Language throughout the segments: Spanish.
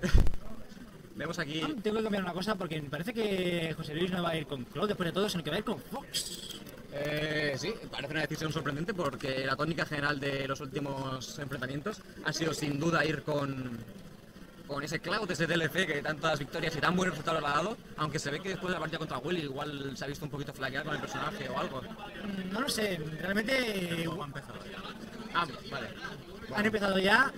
Vemos aquí... Ah, Tengo que cambiar una cosa porque me parece que José Luis no va a ir con Claude después de todo, sino que va a ir con Fox. Eh, sí, parece una decisión sorprendente porque la tónica general de los últimos enfrentamientos ha sido sin duda ir con, con ese Cloud, ese DLC que tantas victorias y tan buenos resultados ha dado, aunque se ve que después de la partida contra Willy igual se ha visto un poquito flaquear con el personaje o algo. Mm, No lo sé, realmente ¿Cómo ha empezado? Ah, vale. han empezado ya,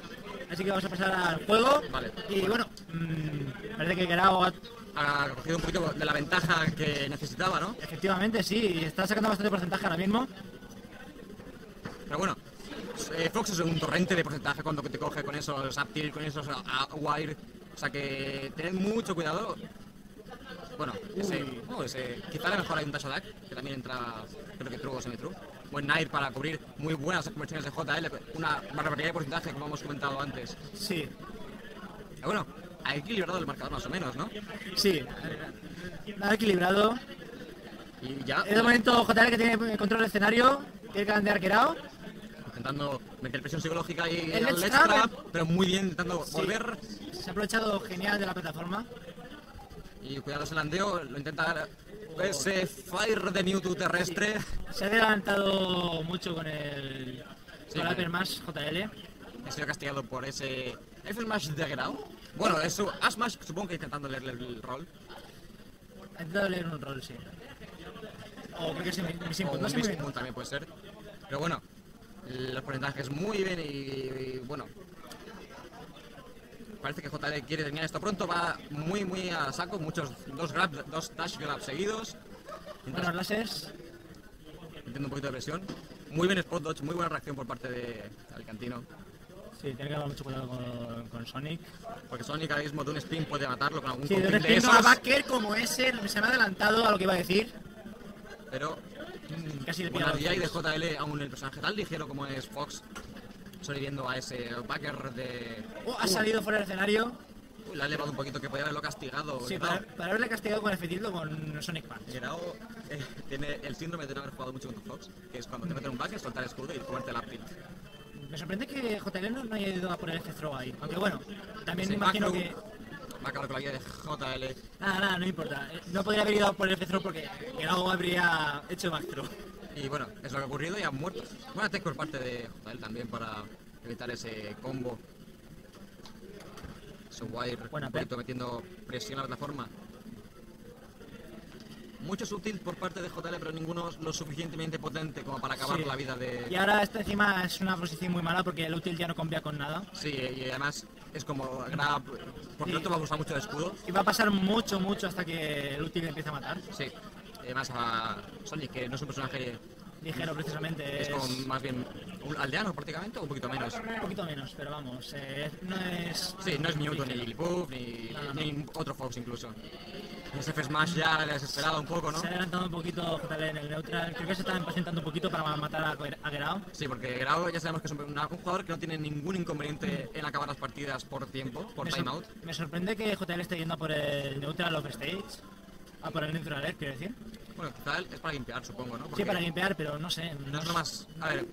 así que vamos a pasar al juego. Vale. Y bueno, mm, parece que Gerao ha- Ha cogido un poquito de la ventaja que necesitaba, ¿no? efectivamente sí, está sacando bastante porcentaje ahora mismo. Pero bueno, eh, Fox es un torrente de porcentaje cuando te coge con esos up tilt, con esos wire. O sea que tened mucho cuidado. Bueno, ese, oh, ese, quizá a lo mejor hay un attack, que también entra, creo que true o semi-true. Buen Nair para cubrir muy buenas conversiones de JL, una barbaridad de porcentaje como hemos comentado antes. Sí, Pero bueno, ha equilibrado el marcador más o menos, ¿no? sí. Nada equilibrado. Y ya Es el momento JL que tiene control del escenario, tiene que gandear Gerao. intentando meter presión psicológica y El grab. grab, pero muy bien intentando Sí. volver. Se ha aprovechado genial de la plataforma. Y cuidado ese landeo, lo intenta ese fire de Mewtwo terrestre. Se ha adelantado mucho con el, Sí, con el Smash JL. Ha sido castigado por ese F Smash de Grau. Bueno, eso, A Smash supongo que intentando leerle el rol. Ha intentado leer un rol, sí. O creo que es mi, mi O un también puede ser. Pero bueno, los porcentajes muy bien y, y bueno. Parece que JL quiere terminar esto pronto, va muy muy a saco, muchos dos grabs, dos dash grabs seguidos. Buenos láseres. Metiendo un poquito de presión. Muy bien spot dodge, muy buena reacción por parte de Alicantino. Sí, tiene que haber mucho cuidado con, con Sonic. Porque Sonic ahora mismo de un spin puede matarlo con algún Sí, de un spin a backer como ese, se me ha adelantado a lo que iba a decir. Pero Mm, Casi le buena pilla DI de JL, aún el personaje tan ligero como es Fox, sobreviviendo a ese backer de... Oh, ha salido fuera del escenario. Uy, le ha elevado un poquito, que podía haberlo castigado. Sí, para, haberle castigado con el fetildo con Sonic Punch. Gerao eh, tiene el síndrome de no haber jugado mucho contra Fox, que es cuando te meten un backer, soltar el escudo y comerte la pin. Me sorprende que JL no, haya ido a por el F-Throw ahí. Aunque bueno, también me imagino que... throw Va a acabar con la vida de JL. Nada, nada, no importa. Eh, No podría haber ido a por el F-Throw porque Gerao habría hecho back throw. Y bueno, es lo que ha ocurrido y han muerto. Buena tech por parte de JL también para evitar ese combo. Ese wire, metiendo presión a la plataforma. Mucho sutil por parte de JL, pero ninguno lo suficientemente potente como para acabar Sí. la vida de... Y ahora esta encima es una posición muy mala porque el útil ya no combia con nada. Sí, y además es como grab, porque el otro va a usar mucho el escudo. Y va a pasar mucho, mucho hasta que el útil empiece a matar. Sí. Además a Sonic, que no es un personaje, Ligero precisamente. es Es como más bien un aldeano prácticamente o un poquito menos. un poquito menos, pero vamos, eh, no es... Sí, no es Mewtwo ni. Lillipuff ni, No, no, no. ni otro Fox incluso. Ese F Smash ya desesperado un poco, ¿no? Se ha adelantado un poquito JL en el neutral. Creo que se está impacientando un poquito para matar a, a. Sí, porque Grau ya sabemos que es un, jugador que no tiene ningún inconveniente en acabar las partidas por tiempo, por Me, timeout. me sorprende que JL esté yendo por el neutral off stage. A por el neutral alert, quiero decir. Bueno, quizá es para limpiar, supongo, ¿no? Sí, Porque para limpiar, pero no sé. No es lo más... A ver,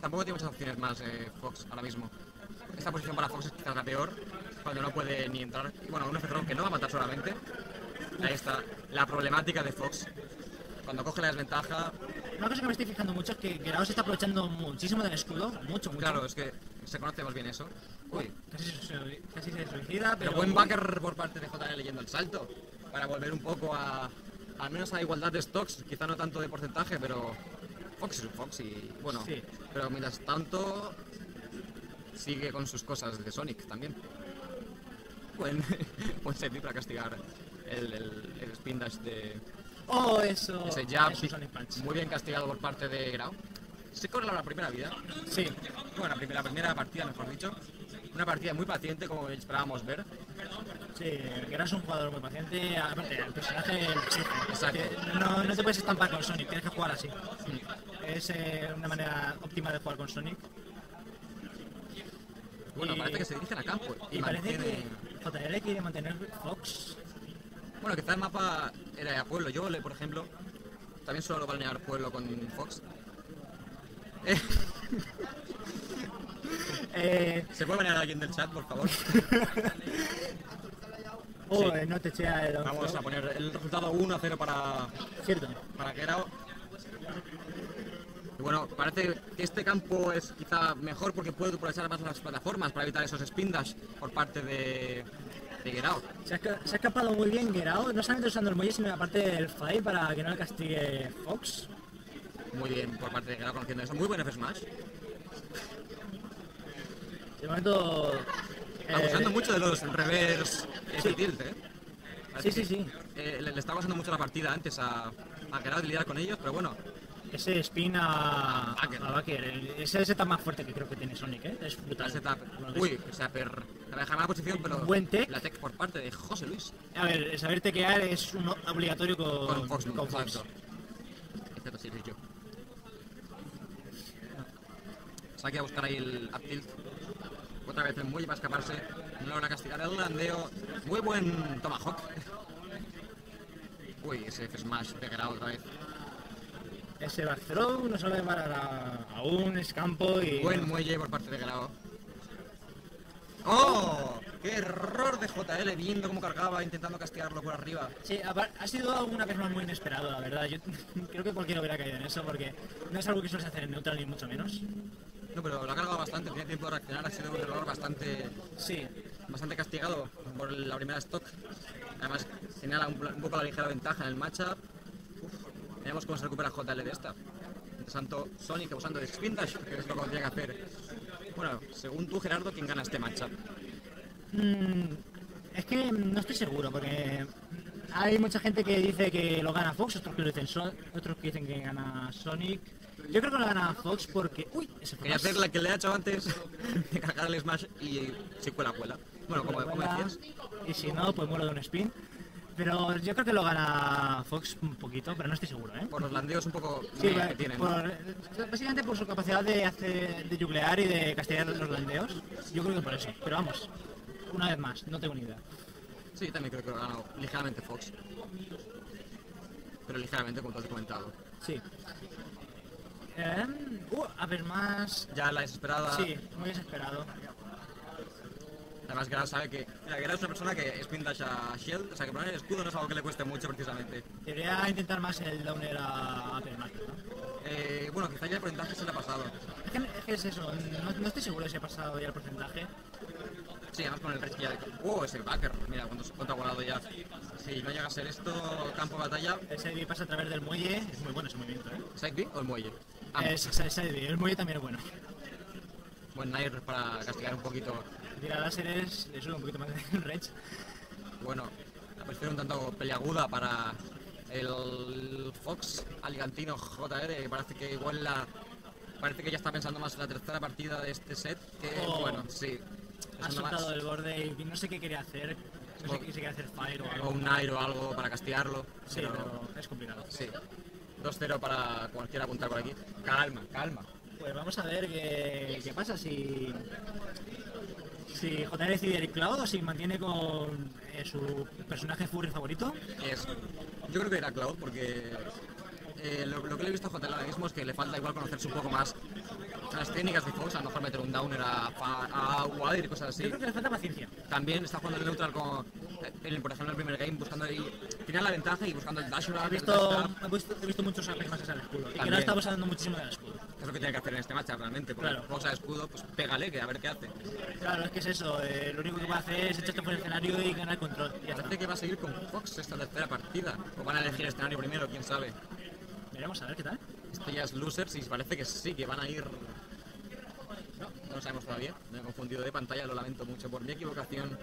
tampoco tiene muchas opciones más eh, Fox ahora mismo. Esta posición para Fox es quizás la peor, cuando no puede ni entrar. Y bueno, un f que no va a matar solamente. Ahí está la problemática de Fox. Cuando coge la desventaja, Una cosa que me estoy fijando mucho es que Gerao se está aprovechando muchísimo del escudo. Mucho, mucho. claro, es que se conoce más bien eso. Uy, Casi se, casi se suicida, pero... pero buen backer por parte de JL leyendo el salto. Para volver un poco a... Al menos a igualdad de stocks, quizá no tanto de porcentaje, pero... Fox es un Fox y... Bueno, Sí. pero mientras tanto... Sigue con sus cosas de Sonic también. Buen, buen setup para castigar el, el, el spin dash de Oh, eso... ese jab. eso, Sonic Punch. Muy bien castigado por parte de Grau. Se corre la primera vida. Sí. Bueno, la primera, la primera partida, mejor dicho. Una partida muy paciente, como esperábamos ver. Sí, Gerao es un jugador muy paciente. Aparte, el personaje exige. No, no te puedes estampar con Sonic, tienes que jugar así. Es eh, una manera óptima de jugar con Sonic. Bueno, Y- parece que se dirigen a campo. Y, Y parece mantiene... que JL quiere mantener Fox. Bueno, quizá el mapa era de pueblo. Yo, por ejemplo, también suelo balnear pueblo con Fox. Eh, Eh, ¿Se puede banear a alguien del chat, por favor? oh, Sí. no te echea el Vamos a poner el resultado 1 a 0 para, Cierto. para Gerao. Y bueno, parece que este campo es quizá mejor porque puede aprovechar más las plataformas para evitar esos spin dash por parte de, de Gerao. Se ha, esca- se ha escapado muy bien Gerao, no solamente usando el muelle, sino aparte del fight para que no le castigue Fox. Muy bien por parte de Gerao conociendo eso. Muy buen F Smash. De momento. eh, Abusando mucho de los reverse Sí. tilt, ¿eh? Sí, sí, sí. Eh, le, le estaba pasando mucho la partida antes a, a Gerao de lidiar con ellos, pero bueno, Ese spin a, a Backer. el- Ese es el más fuerte que creo que tiene Sonic, ¿eh? Es brutal. la setup. Que Uy, o sea, per, la deja en mala posición, pero Buen tech. la tech por parte de José Luis. A ver, saber tequear es un obligatorio con, Con Fox, con Fox. exacto. Excepto si yo. Saque a buscar ahí el up tilt. Otra vez el muelle para escaparse. No logra castigar el landeo. Muy buen Tomahawk. Uy, ese F smash de Gerao otra vez. Ese throw no sabe parar a, aún, es campo y. Buen muelle por parte de Gerao. ¡Oh! ¡Qué error de JL! Viendo cómo cargaba, intentando castigarlo por arriba. Sí, ha, sido una vez más muy inesperado, la verdad. Yo creo que cualquiera hubiera caído en eso porque no es algo que suele hacer en neutral ni mucho menos. No, pero lo ha cargado bastante, tiene tiempo de reaccionar, ha sido un error bastante Sí, bastante castigado por la primera stock. Además, señala un, un poco la ligera ventaja en el matchup. Uf, veremos cómo se recupera JL de esta. Mientras tanto, Sonic usando el Spin Dash, que es lo que tiene que hacer. Bueno, según tú, Gerardo, ¿quién gana este matchup? Mm, es que no estoy seguro porque hay mucha gente que dice que lo gana Fox, otros que lo dicen Son- otros que dicen que gana Sonic. Yo creo que lo gana Fox porque. Uy, ese fue Quería hacer la que le he hecho antes de cargar el Smash y si cuela, cuela. Bueno, como, como decías, Y si no, pues muero de un spin. Pero yo creo que lo gana Fox un poquito, pero no estoy seguro, ¿eh? por los landeos un poco Sí, eh, que tienen. por- básicamente por su capacidad de hacer de yuclear y de castigar los landeos. Yo creo que por eso. Pero vamos, una vez más, no tengo ni idea. Sí, también creo que lo ha ganado ligeramente Fox. Pero ligeramente, como tú has comentado. Sí. Em, uh, a ver más. Ya la desesperada. Sí, muy desesperado. Además, Gerard sabe que. Mira, Gerard es una persona que spin dash a Shield, o sea que poner el escudo no es algo que le cueste mucho precisamente. Debería intentar más el downer a ¿no? Eh, bueno, quizá ya el porcentaje se le ha pasado. Que, es eso, no, no estoy seguro de si ha pasado ya el porcentaje. Sí, además con el que ya. ¡Oh, ese backer! Mira, cuando se contra volado ya. Si no llega a ser esto, campo de batalla, Ese B pasa a través del muelle, es muy bueno ese movimiento, ¿eh? ¿Side B o el muelle? Ah, Es, es el B, el muelle también es bueno. buen Nair para castigar un poquito. Tira láseres, le sube un poquito más el range. Bueno, la prefiero un tanto peliaguda para el Fox Alicantino JR, que parece que igual la. Parece que ya está pensando más en la tercera partida de este set, que Oh. bueno, sí. Ha soltado el borde y no sé qué quería hacer. No sé si quería hacer fire o o algo. un Nair o algo para castigarlo. Sí, pero, pero es complicado. sí. 2-0 para cualquiera apuntar por aquí. Calma, calma. Pues vamos a ver qué, qué pasa si. Si JR decide ir Cloud o si mantiene con eh, su personaje Furry favorito. Es, yo creo que era Cloud porque eh, lo, lo que le he visto a JL ahora mismo es que le falta igual conocerse un poco más las técnicas de Fox, a lo mejor meter un downer a, a Wire y cosas así. Yo creo que le falta paciencia. También está jugando el neutral con, en, por ejemplo, el primer game, buscando ahí, tenía la ventaja y buscando el dash He el visto, he visto, he visto muchos más al escudo. Y que no También. está usando muchísimo del escudo. es lo que tiene que hacer en este match realmente, porque Claro. Fox a escudo, pues pégale, que a ver qué hace. Claro, es que es eso. eh, lo único que puede hacer es echarte por el escenario y ganar control. Y. Parece que va a seguir con Fox esta tercera partida, o van a elegir el escenario primero, quién sabe. Veremos a ver qué tal. Esto ya es losers y parece que sí, que van a ir. No, no lo sabemos todavía. Me he confundido de pantalla, lo lamento mucho por mi equivocación.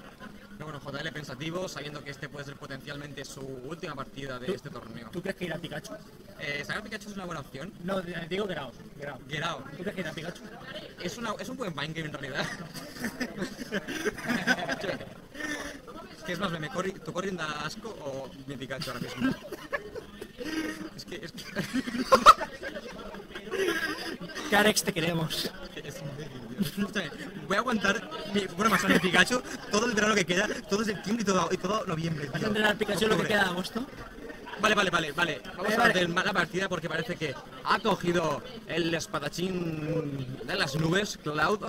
Pero bueno, JL pensativo, sabiendo que este puede ser potencialmente su última partida de este torneo. ¿Tú crees que irá Pikachu? Eh, sacar Pikachu es una buena opción. No, digo. Get out. ¿Tú crees que irá Pikachu? Es, una, es un buen mind game en realidad. ¿Qué es más, me corri, ¿tu corriendo da asco o mi Pikachu ahora mismo? Es que, es que, Carex, te queremos. es Voy a aguantar mi broma de Pikachu todo el verano que queda, todo septiembre y todo, y todo noviembre. ¿Vas a entrenar Pikachu lo que queda de agosto? Vale, vale, vale, vale. Vamos a hablar de la partida porque parece que ha cogido el espadachín de las nubes, Cloud.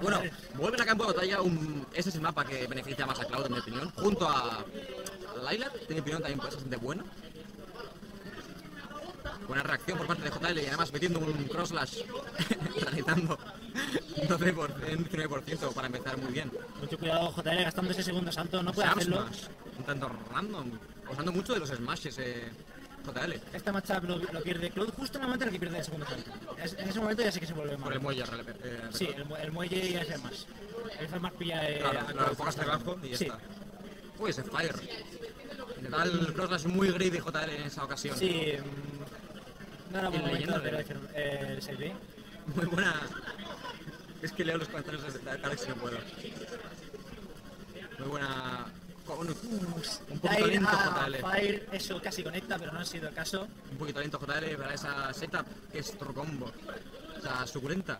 Bueno, vuelven a campo de batalla. Un... Ese es el mapa que beneficia más a Cloud, en mi opinión. Junto a, a Lilac, en mi opinión también es bastante bueno. Buena reacción por parte de JL y además metiendo un cross slash, realizando 12%, por- un 19% para empezar muy bien. Mucho cuidado, JL gastando ese segundo salto, no puede Sam hacerlo. Smash, un tanto random, usando mucho de los smashes eh, JL. Esta matchup lo, lo pierde Cloud justo en el momento en el que pierde el segundo salto. Es- en ese momento ya sé que se vuelve Por mal. el muelle, eh, Sí, el, mu- el muelle y el más. El más pilla eh, Claro, lo enfocas debajo y ya Sí. está. Uy, ese fire. Cross slash muy greedy JL en esa ocasión. Sí, mm, no era buen Y momento hacer eh, el 6 Muy buena. Es que leo los comentarios de Alex y no puedo. Muy buena. con- Un, poquito lento JL. Fire, eso casi conecta, pero no ha sido el caso. Un poquito lento JL para esa setup que es otro combo. O sea, suculenta.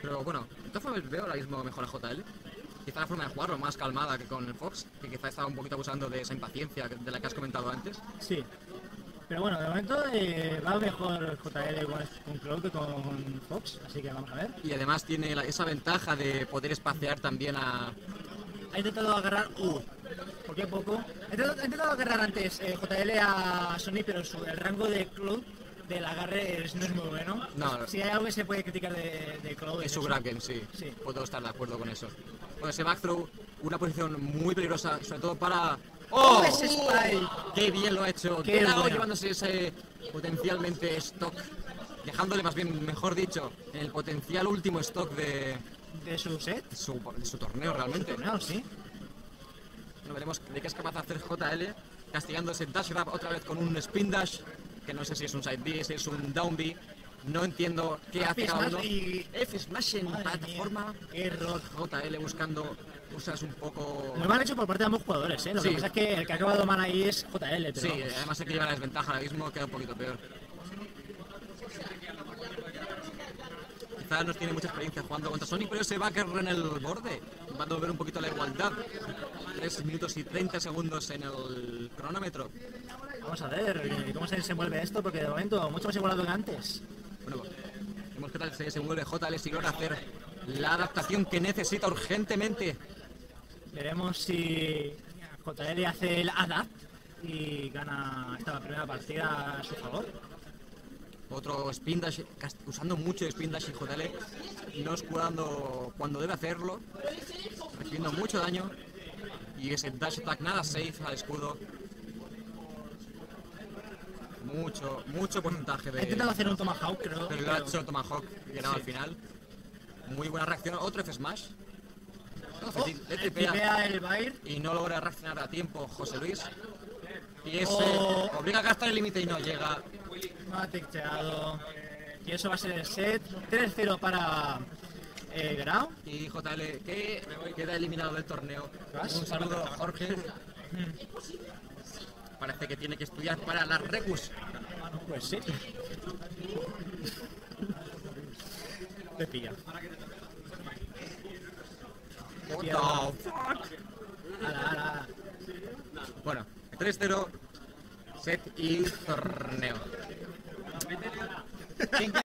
Pero bueno, formas veo ahora mismo mejor a JL. Quizá la forma de jugarlo más calmada que con el Fox, que quizá estaba un poquito abusando de esa impaciencia de la que has comentado antes. Sí. Pero bueno, de momento eh, va mejor JL con, Cloud que con Fox, así que vamos a ver. Y además tiene la- esa ventaja de poder espaciar también a, Ha intentado agarrar. Uh, ¿por qué poco? Ha intentado, ha intentado agarrar antes eh, JL a Sony, pero su- el rango de Cloud del agarre es- no es muy bueno. No. Si hay algo que se puede criticar de, de Cloud, Es su. Kraken, sí. Sí. Puedo estar de acuerdo con eso. Bueno, ese back throw, una posición muy peligrosa, sobre todo para. ¡Oh! ¡Ese spike! ¡Qué bien lo ha hecho! ¡Qué bueno! llevándose ese potencialmente stock. Dejándole más bien, mejor dicho, el potencial último stock de De su set. su, de su torneo realmente. No, sí. Bueno, veremos de qué es capaz de hacer JL, castigando ese dash grab otra vez con un spin dash, que no sé si es un side B, si es un down B. No entiendo qué hace cada uno. y- F smash en Madre plataforma. mía, error. JL buscando cosas un poco. Muy mal hecho por parte de ambos jugadores, ¿eh? Lo Sí. que pasa es que el que ha acabado mal ahí es JL, pero Sí, vamos. además el que lleva la desventaja ahora mismo queda un poquito peor. Quizás no tiene mucha experiencia jugando contra Sonic, pero ese backer en el borde va a volver un poquito la igualdad. 3 minutos y 30 segundos en el cronómetro. Vamos a ver eh, cómo se desenvuelve esto, porque de momento mucho más igualado que antes. Bueno, vemos qué tal se desenvuelve JL si logra hacer la adaptación que necesita urgentemente. Veremos si JL hace el adapt y gana esta primera partida a su favor. Otro spin dash, usando mucho spin dash y JL, no escudando cuando debe hacerlo, recibiendo mucho daño. Y ese dash attack nada safe al escudo. Mucho, mucho porcentaje Ha intentado de. hacer un Tomahawk, creo. Pero lo ha hecho Tomahawk, llegado Sí. al final. Muy buena reacción. Otro F smash. No, Oh, le el Bair. y no logra reaccionar a tiempo José Luis. Y ese Oh. obliga a gastar el límite y no llega. No ha tecteado. Y eso va a ser el set. 3-0 para eh, Grau. Y JL que queda eliminado del torneo. ¿Vas? Un saludo Jorge. Parece que tiene que estudiar para las Recus. Pues sí. Te pilla. What Tío. the fuck? Ala, ala. Bueno, 3-0, set y torneo. ¿Quién